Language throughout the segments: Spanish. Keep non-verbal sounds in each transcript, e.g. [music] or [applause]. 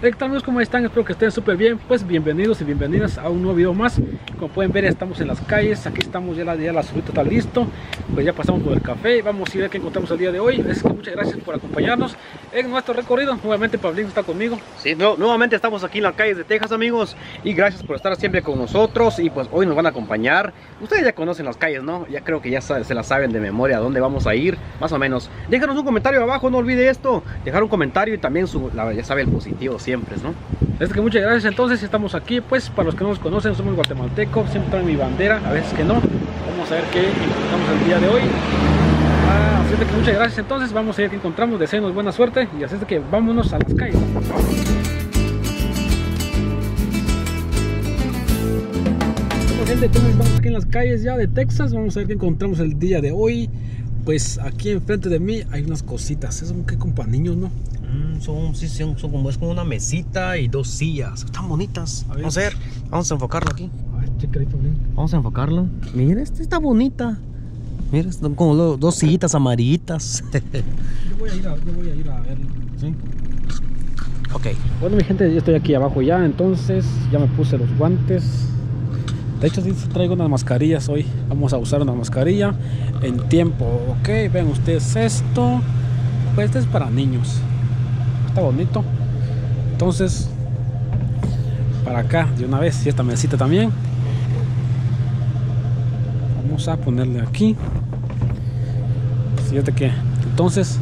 ¿Qué tal? ¿Cómo están? Espero que estén súper bien. Pues bienvenidos y bienvenidas a un nuevo video más. Como pueden ver, estamos en las calles. Aquí estamos, ya la, ya la subida está listo. Pues ya pasamos por el café. Vamos a ver qué encontramos el día de hoy. Así que muchas gracias por acompañarnos en nuestro recorrido. Nuevamente Pablín está conmigo. Sí, no, nuevamente estamos aquí en las calles de Texas, amigos. Y gracias por estar siempre con nosotros. Y pues hoy nos van a acompañar. Ustedes ya conocen las calles, ¿no? Ya creo que ya se las saben de memoria a dónde vamos a ir, más o menos. Déjanos un comentario abajo, no olvide esto. Dejar un comentario y también su, la, ya sabe el positivo siempre, ¿no? Es que muchas gracias. Entonces estamos aquí, pues para los que no nos conocen, somos guatemaltecos, siempre traen mi bandera, a veces que no. Vamos a ver qué encontramos el día de hoy. Ah, así es que muchas gracias. Entonces vamos a ver qué encontramos. Deseenos buena suerte y así es que vámonos a las calles. gente, entonces aquí en las calles ya de Texas. Vamos a ver qué encontramos el día de hoy. Pues aquí enfrente de mí hay unas cositas. ¿Es que con niños, no? Mm, son, sí, son, son, como, es como una mesita y dos sillas. Están bonitas. A vamos a ver, vamos a enfocarlo aquí. A ver, checa Vamos a enfocarlo. Mira, esta está bonita. Mira, son como dos sillitas amarillitas. yo, voy a ir a, yo voy a ir a ver. ¿sí? Ok. Bueno, mi gente, yo estoy aquí abajo ya. Entonces, ya me puse los guantes. De hecho, sí traigo unas mascarillas hoy. Vamos a usar una mascarilla en tiempo. Ok, vean ustedes esto. Pues este es para niños bonito. Entonces para acá de una vez y esta mesita también. Vamos a ponerle aquí. Fíjate que entonces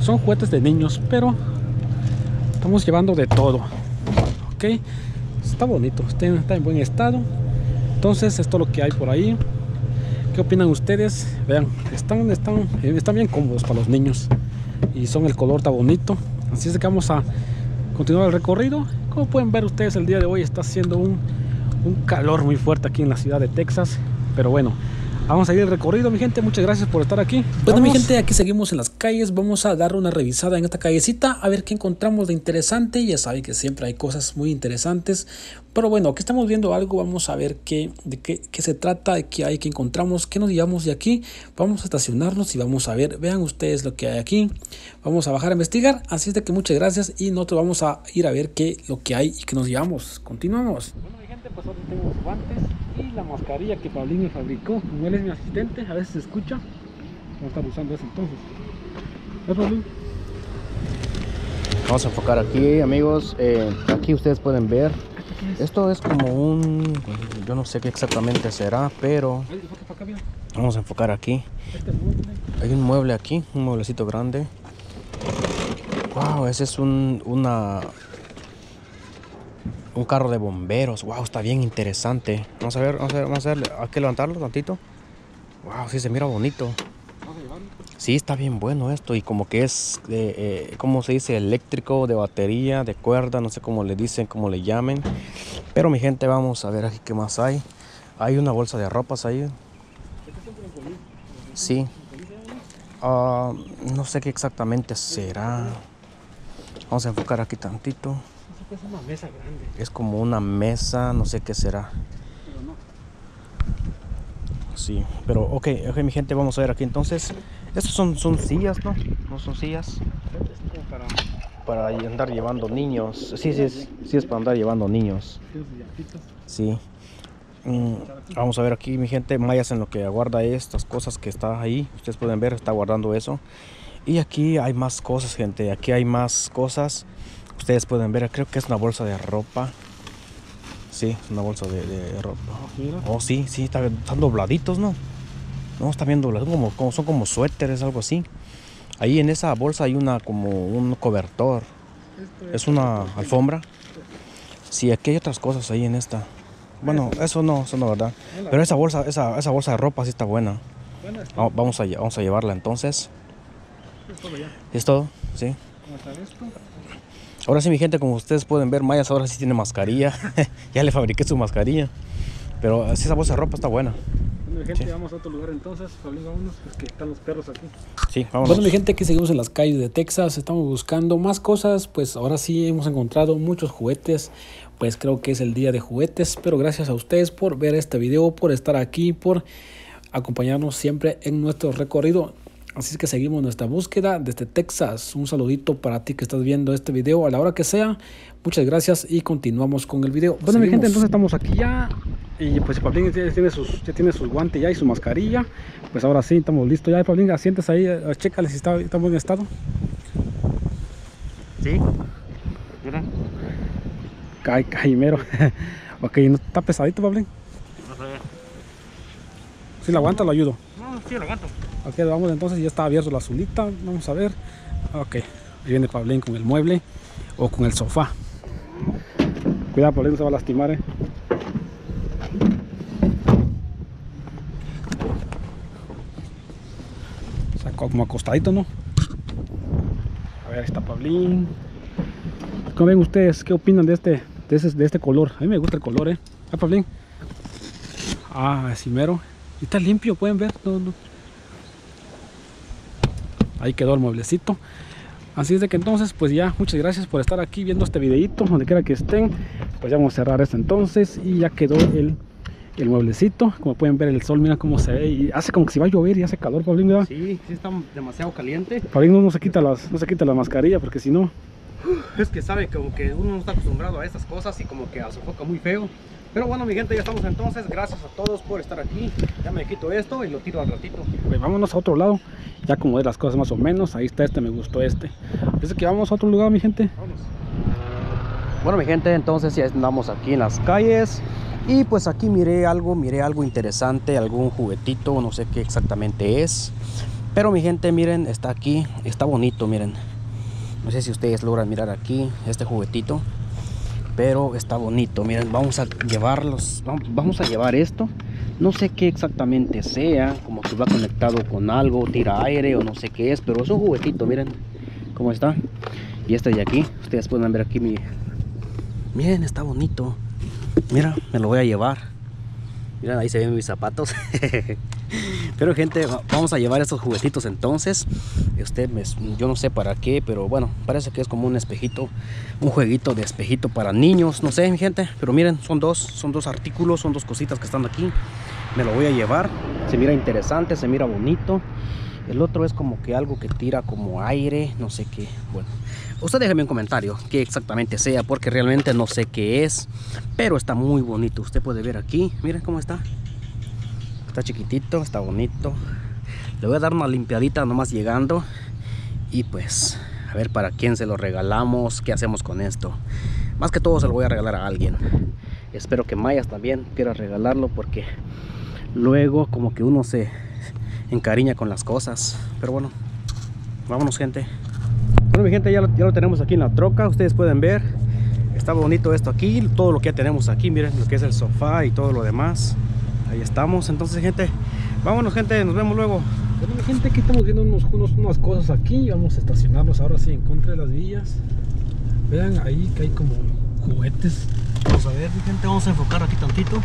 son juguetes de niños pero estamos llevando de todo ok está bonito está en buen estado. Entonces esto es lo que hay por ahí. ¿Qué opinan ustedes? Vean, están, están, están bien cómodos para los niños y son el color está bonito Así es que vamos a continuar el recorrido. Como pueden ver ustedes el día de hoy está haciendo un, un calor muy fuerte aquí en la ciudad de Texas. Pero bueno, Vamos a seguir el recorrido, mi gente. Muchas gracias por estar aquí. Bueno, mi gente, aquí seguimos en las calles. Vamos a dar una revisada en esta callecita a ver qué encontramos de interesante. Ya saben que siempre hay cosas muy interesantes. Pero bueno, aquí estamos viendo algo. Vamos a ver qué, de qué, qué se trata, de qué hay, que encontramos, qué nos llevamos de aquí. Vamos a estacionarnos y vamos a ver. Vean ustedes lo que hay aquí. Vamos a bajar a investigar. Así es de que muchas gracias y nosotros vamos a ir a ver qué lo que hay y qué nos llevamos. Continuamos. Bueno, mi gente, pues ahora tenemos guantes y la mascarilla que Paulín me fabricó. Como él es mi asistente, a veces se escucha. Vamos a estar usando eso entonces. Vamos a enfocar aquí, amigos. Eh, aquí ustedes pueden ver. Esto es como un... Yo no sé qué exactamente será, pero... Vamos a enfocar aquí. Este Hay un mueble aquí, un mueblecito grande. Wow, ese es un, una, un carro de bomberos. Wow, está bien interesante. Vamos a ver, vamos a ver, vamos a ver. Hay que levantarlo tantito. Wow, sí se mira bonito. Sí, está bien bueno esto y como que es, eh, ¿cómo se dice? Eléctrico, de batería, de cuerda, no sé cómo le dicen, cómo le llamen. Pero mi gente, vamos a ver aquí qué más hay. Hay una bolsa de ropas ahí. Sí. Ah, no sé qué exactamente será. Vamos a enfocar aquí tantito. Es una mesa grande. Es como una mesa, no sé qué será. Sí, pero ok, ok mi gente, vamos a ver aquí entonces. Estos son, son sillas, ¿no? No son sillas. Para... para andar llevando niños. Sí, sí, es, sí es para andar llevando niños. Sí. Mm, vamos a ver aquí mi gente, mayas en lo que aguarda estas cosas que está ahí. Ustedes pueden ver, está guardando eso. Y aquí hay más cosas, gente. Aquí hay más cosas. Ustedes pueden ver, creo que es una bolsa de ropa. Sí, una bolsa de, ropa. Ah, oh, sí, sí, están dobladitos, ¿no? No, están bien dobladitos, como, son como suéteres, algo así. Ahí en esa bolsa hay una como un cobertor. Es una alfombra. Sí, aquí hay otras cosas ahí en esta. Bueno, eso no, eso no, ¿verdad? Pero esa bolsa, esa, esa bolsa de ropa sí está buena. Vamos a, vamos a llevarla entonces. ¿Es todo? Sí. Ahora sí, mi gente, como ustedes pueden ver, Mayas ahora sí tiene mascarilla. [laughs] ya le fabriqué su mascarilla. Pero esa bolsa de ropa está buena. Mi gente, vamos a otro lugar entonces. vámonos, pues que están los perros aquí. Sí, vamos. Bueno, mi gente, aquí seguimos en las calles de Texas. Estamos buscando más cosas. Pues ahora sí hemos encontrado muchos juguetes. Pues creo que es el día de juguetes. Pero gracias a ustedes por ver este video, por estar aquí, por acompañarnos siempre en nuestro recorrido. Así es que seguimos nuestra búsqueda desde Texas. Un saludito para ti que estás viendo este video a la hora que sea. Muchas gracias y continuamos con el video. Bueno, mi gente, entonces estamos aquí ya. Y pues Pablín ya tiene sus, ya tiene sus guantes ya y su mascarilla. Pues ahora sí, estamos listos ya. Pablín, asientes ahí, eh, chécale si está, está en buen estado. Sí. Mira. Cay, caimero. [laughs] ok, ¿no está pesadito, Pablín? No sé. Si la aguanta, lo ayudo. Sí. Ok, vamos entonces, ya está abierto la azulita. Vamos a ver. Ok, ahí viene Pablín con el mueble o con el sofá. Cuidado, Pablín, se va a lastimar, eh. Como acostadito, ¿no? A ver, ahí está Pablín. ¿Cómo ven ustedes? ¿Qué opinan de este, de, ese- de este color? A mí me gusta el color, ¿eh? Ah, Pablín. Ah, así mero. Y está limpio, pueden ver. No, no. Ahí quedó el mueblecito. Así es de que entonces, pues ya, muchas gracias por estar aquí viendo este videito, donde quiera que estén. Pues ya vamos a cerrar esto entonces y ya quedó el, el mueblecito. Como pueden ver el sol, mira cómo se ve y hace como que si va a llover y hace calor, Pablín, ¿verdad? Sí, sí está demasiado caliente. Pablín no, no se quita las, no se quita la mascarilla porque si no, Es que sabe como que uno no está acostumbrado a estas cosas y como que sofoca muy feo. Pero bueno, mi gente, ya estamos entonces. Gracias a todos por estar aquí. Ya me quito esto y lo tiro al ratito. pues vámonos a otro lado. Ya como de las cosas más o menos, ahí está este, me gustó este. Así que vamos a otro lugar, mi gente. Vamos. Bueno, mi gente, entonces ya andamos aquí en las calles. Y pues aquí miré algo, miré algo interesante, algún juguetito, no sé qué exactamente es. Pero mi gente, miren, está aquí, está bonito, miren. No sé si ustedes logran mirar aquí este juguetito. Pero está bonito, miren, vamos a llevarlos, vam- vamos a llevar esto. No sé qué exactamente sea, como que va conectado con algo, tira aire o no sé qué es, pero es un juguetito, miren cómo está. Y este de aquí, ustedes pueden ver aquí mi... Miren, está bonito. Mira, me lo voy a llevar. Miren, ahí se ven mis zapatos. [laughs] pero gente, va- vamos a llevar estos juguetitos entonces. Usted, me- yo no sé para qué, pero bueno, parece que es como un espejito, un jueguito de espejito para niños. No sé, mi gente, pero miren, son dos, son dos artículos, son dos cositas que están aquí. Me lo voy a llevar. Se mira interesante, se mira bonito. El otro es como que algo que tira como aire, no sé qué. Bueno, usted déjeme un comentario qué exactamente sea, porque realmente no sé qué es, pero está muy bonito. Usted puede ver aquí, miren cómo está. Está chiquitito, está bonito. Le voy a dar una limpiadita nomás llegando. Y pues, a ver para quién se lo regalamos, qué hacemos con esto. Más que todo se lo voy a regalar a alguien. Espero que Mayas también quiera regalarlo porque luego como que uno se encariña con las cosas. Pero bueno, vámonos gente. Bueno mi gente, ya lo, tenemos aquí en la troca. Ustedes pueden ver. Está bonito esto aquí. Todo lo que ya tenemos aquí. Miren lo que es el sofá y todo lo demás. Ahí estamos. Entonces gente, vámonos gente. Nos vemos luego. Bueno, mi gente, aquí estamos viendo unos, unos- unas cosas aquí. Vamos a estacionarlos ahora sí en contra de las villas. Vean ahí que hay como juguetes. Vamos a ver mi gente. Vamos a enfocar aquí tantito.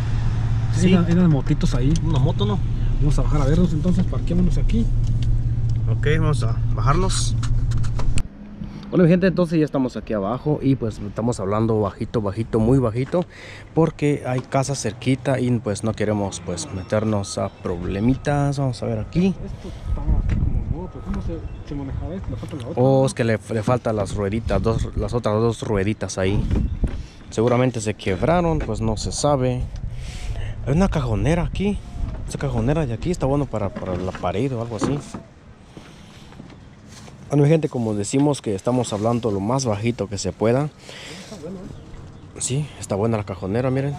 Sí. Unas motitos ahí. Una moto, ¿no? Vamos a bajar a verlos entonces, parquémonos aquí. Ok, vamos a bajarnos. Bueno, mi gente, entonces ya estamos aquí abajo y pues estamos hablando bajito, bajito, muy bajito porque hay casas cerquita y pues no queremos pues meternos a problemitas. Vamos a ver aquí. Esto está así como nuevo, pero ¿cómo se, se manejaba esto? Le falta la otra. Oh, es que le, le faltan las rueditas, dos, las otras dos rueditas ahí. Seguramente se quebraron, pues no se sabe. Hay una cajonera aquí. Esa cajonera de aquí está bueno para, para la pared o algo así. Bueno, mi gente, como decimos que estamos hablando lo más bajito que se pueda. Sí, está buena la cajonera, miren.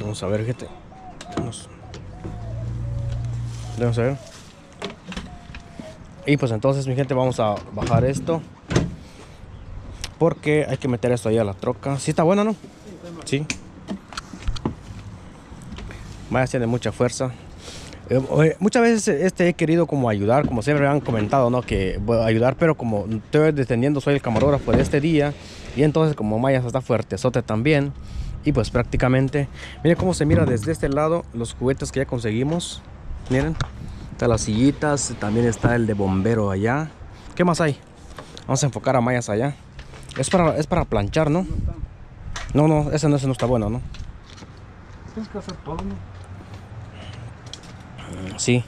Vamos a ver, gente. Vamos. Vamos a ver. Y pues entonces, mi gente, vamos a bajar esto. Porque hay que meter esto ahí a la troca. Sí está buena, ¿no? Sí. Vaya, tiene mucha fuerza. Eh, muchas veces este he querido como ayudar, como siempre han comentado, ¿no? Que voy a ayudar, pero como estoy deteniendo, soy el camarógrafo de este día. Y entonces como Mayas está fuerte, Sote también. Y pues prácticamente, miren cómo se mira desde este lado los juguetes que ya conseguimos. Miren, están las sillitas, también está el de bombero allá. ¿Qué más hay? Vamos a enfocar a Mayas allá. Es para, es para planchar, ¿no? No, no, ese no, ese no está bueno, ¿no? Tienes que hacer todo, ¿no? Sí.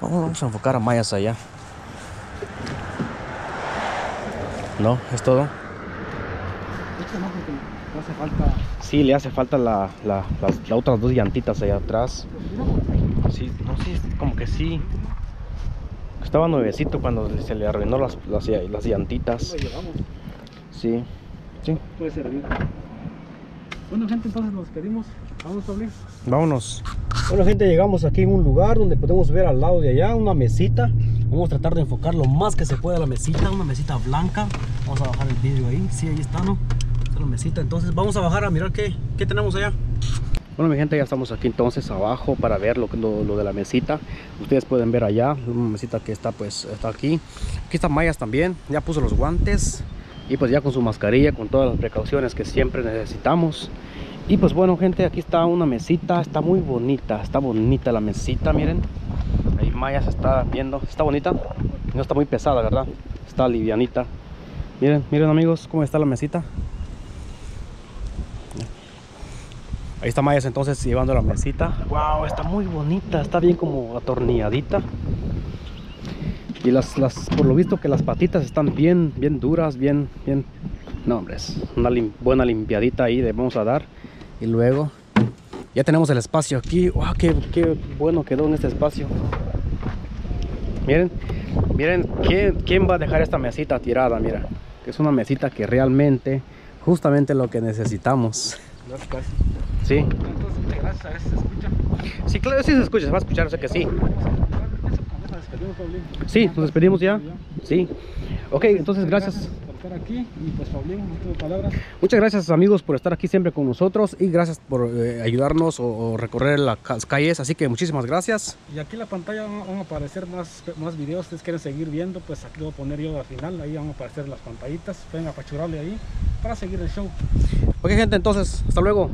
Vamos a enfocar a mayas allá. No, es todo. Sí, le hace falta la, la- las, las otras dos llantitas allá atrás. Sí, no sé, como que sí. Estaba nuevecito cuando se le arruinó las, las, las llantitas. Sí, sí. Puede servir. Bueno, gente, entonces nos despedimos. Vamos, Pablín. Vámonos. Bueno gente, llegamos aquí en un lugar donde podemos ver al lado de allá una mesita. Vamos a tratar de enfocar lo más que se pueda la mesita, una mesita blanca. Vamos a bajar el vídeo ahí, sí, ahí está, ¿no? Esta es la mesita, entonces vamos a bajar a mirar qué, qué tenemos allá. Bueno, mi gente, ya estamos aquí entonces abajo para ver lo, lo, lo de la mesita. Ustedes pueden ver allá, una mesita que está pues está aquí. Aquí están Mayas también, ya puso los guantes y pues ya con su mascarilla, con todas las precauciones que siempre necesitamos. Y pues bueno, gente, aquí está una mesita, está muy bonita, está bonita la mesita, miren. Ahí Maya se está viendo, está bonita, no está muy pesada, ¿verdad? Está livianita. Miren, miren amigos, cómo está la mesita. Ahí está Mayas entonces llevando la mesita. Wow, está muy bonita, está bien como atornilladita. Y las, las, por lo visto que las patitas están bien, bien duras, bien, bien. No, hombre, es una lim- buena limpiadita ahí le vamos a dar. Y luego ya tenemos el espacio aquí. Wow, qué, qué bueno quedó en este espacio. Miren, miren, ¿quién, quién va a dejar esta mesita tirada? Mira, que es una mesita que realmente, justamente lo que necesitamos. Sí, sí, claro, sí se escucha, se va a escuchar, sé que sí. Vamos a continuar. Eso, con eso despedimos, Pablín. Sí, nos despedimos ya. Sí. Ok, entonces gracias. por estar aquí. Y pues, Pablín, palabras. Muchas gracias amigos por estar aquí siempre con nosotros y gracias por eh, ayudarnos o, o recorrer la- las calles. Así que muchísimas gracias. Y aquí en la pantalla van van a aparecer más, más videos. Si ustedes quieren seguir viendo, pues aquí lo voy a poner yo al final. Ahí van a aparecer las pantallitas. Pueden apachurarle ahí para seguir el show. Ok gente, entonces, hasta luego.